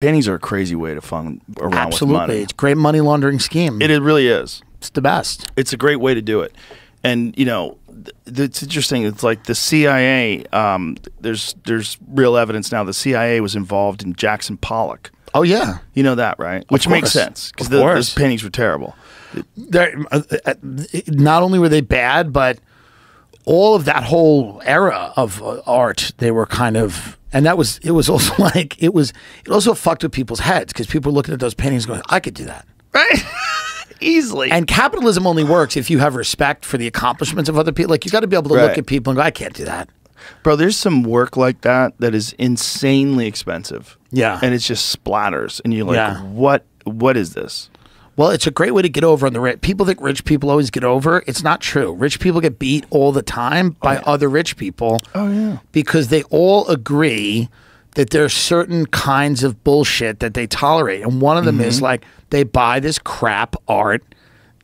Paintings are a crazy way to fund around with Absolutely, money. it's a great money laundering scheme. It, it really is. it's the best. It's a great way to do it. And you know, th- it's interesting. It's like the CIA. Um, there's there's real evidence now. The CIA was involved in Jackson Pollock. Oh yeah, You know that, right? Which makes sense because those pennies were terrible. They're, uh, not only were they bad, but all of that whole era of uh, art, they were kind of, and that was it was also like it was it also fucked with people's heads because people were looking at those paintings going, I could do that. Right. Easily. And capitalism only works if you have respect for the accomplishments of other people. Like you got to be able to Right. look at people and go, I can't do that. Bro, there's some work like that that is insanely expensive. Yeah. And it's just splatters. And you're like, Yeah. what what is this? Well, it's a great way to get over on the rich. People think rich people always get over. It's not true. Rich people get beat all the time by other rich people. Oh yeah. because they all agree that there are certain kinds of bullshit that they tolerate. And one of them is like they buy this crap art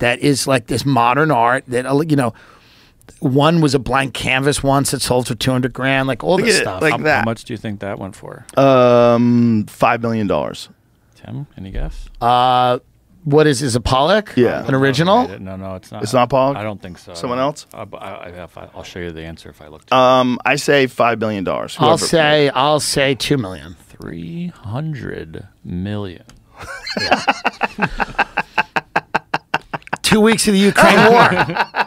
that is like this modern art that, uh, you know, one was a blank canvas once that sold for 200 grand, like all Look this at it, stuff. like How, that. how much do you think that went for? Um five million dollars. Tim, any guess? uh, what is, is a Pollock? Yeah. An original? No, no, it's not. It's not Pollock? I don't think so. Someone else? Uh, I, I, if I, I'll show you the answer if I look. Um I say five million dollars. I'll say, I'll say 2 million. Three hundred million. Two weeks of the Ukraine war.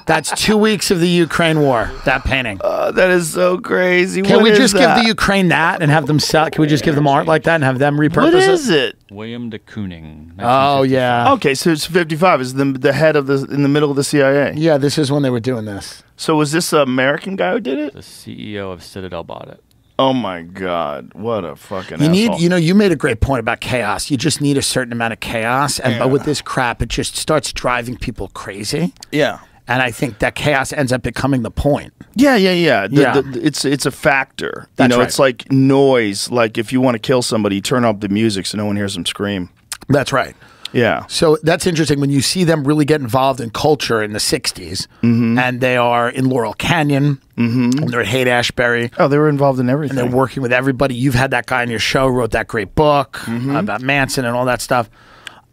That's two weeks of the Ukraine war, that painting. Uh, that is so crazy. Can What we is just that? give the Ukraine that and have them sell? Can we just give them art like that and have them repurpose What it? is it? William de Kooning. Oh yeah, Okay, so it's 55 is the the head of the in the middle of the CIA. yeah. This is when they were doing this. So was this an American guy who did it? The CEO of Citadel bought it. Oh my god, what a fucking You need, asshole. you know, you made a great point about chaos. You just need a certain amount of chaos, and but with this crap, it just starts driving people crazy. yeah. And I think that chaos ends up becoming the point. Yeah, yeah, yeah. The- Yeah. the- it's it's a factor. That's you know, right. it's like noise. Like if you want to kill somebody, turn up the music so no one hears them scream. That's right. Yeah. So that's interesting when you see them really get involved in culture in the '60s, Mm-hmm. and they are in Laurel Canyon, mm-hmm. and they're at Haight Ashbury. Oh, they were involved in everything. and they're working with everybody. You've had that guy on your show, wrote that great book Mm-hmm. about Manson and all that stuff.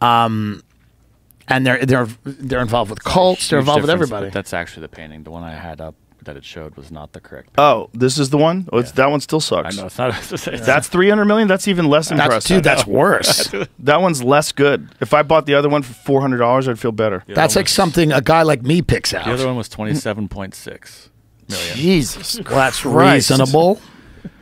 Um, and they're they're they're involved with cults. They're involved with everybody. That's actually the painting. The one I had up that it showed was not the correct. oh, this is the one. Oh, it's, That one still sucks. I know it's not. It's That's 300 million. That's even less That's impressive. dude. That's worse. that one's less good. If I bought the other one for 400 dollars, I'd feel better. The That's like was- something a guy like me picks out. The other one was twenty-seven point six million. Jesus, well, that's reasonable.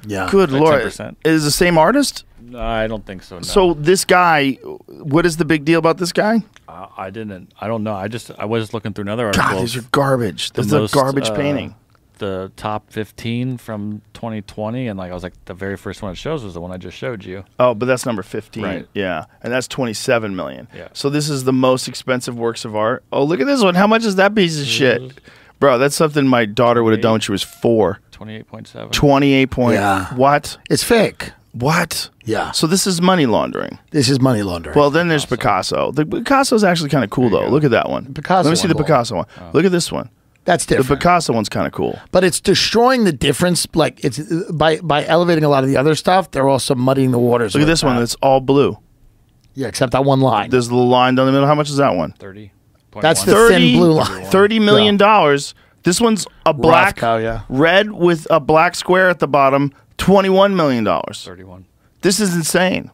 Yeah. Good Like lord, 10%. is the same artist? No, I don't think so. No. So this guy, what is the big deal about this guy? I, I didn't. I don't know. I just I was just looking through another article. God, these are garbage. This is a garbage uh, painting. The top fifteen from 2020, and like I was like, the very first one it shows was the one I just showed you. Oh, but that's number 15. Right. Yeah. And that's 27 million. Yeah. So this is the most expensive works of art. Oh, look at this one. How much is that piece of shit? Bro, that's something my daughter would have done when she was four. 28.7. 28 point. Yeah. What? It's fake. What? Yeah. So this is money laundering. This is money laundering. Well, then there's Picasso. The Picasso's actually kind of cool, though. Look at that one. Picasso Let me see the one. Picasso one. Oh. Look at this one. that's different. The. Picasso one's kind of cool. but it's destroying the difference. Like it's uh, by by elevating a lot of the other stuff. They're also muddying the waters. Look at with this one that. that's all blue. yeah, except that one line. There's the line down the middle. How much is that one? 30. That's the 30, thin blue line. $30 million. This one's a black, Rothko, yeah. red with a black square at the bottom. $21 million. 31. This is insane.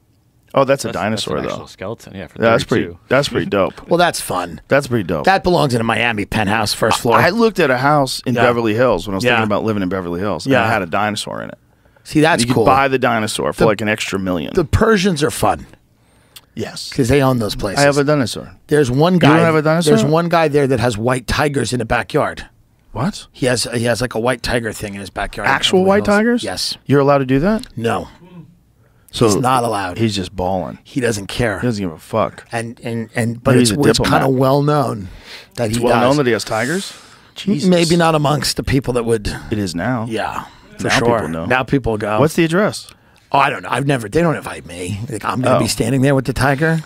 Oh, that's, a dinosaur, that's an though. actual skeleton. Yeah, for Yeah, that's pretty. That's pretty dope. Well, that's fun. That's pretty dope. That belongs in a Miami penthouse, first floor. I looked at a house in Yeah. Beverly Hills when I was Yeah. thinking about living in Beverly Hills. And Yeah. it had a dinosaur in it. See, that's you could cool. buy the dinosaur for The- like an extra million. the Persians are fun yes. because they own those places. I have a dinosaur. there's one guy. don't have a dinosaur? There's one guy there that has white tigers in the backyard. What? He has he has like a white tiger thing in his backyard. Actual white tigers? Yes. You're allowed to do that? No. So He's not allowed. He's just balling. He doesn't care. He doesn't give a fuck. and and and but Maybe it's, it's kind of well known that It's he well does. known that he has tigers. Jesus. Maybe not amongst the people that would. It is now. Yeah, for Now sure. people know. Now people go. What's the address? Oh, I don't know. I've never. They don't invite me. Like I'm going to Oh. be standing there with the tiger.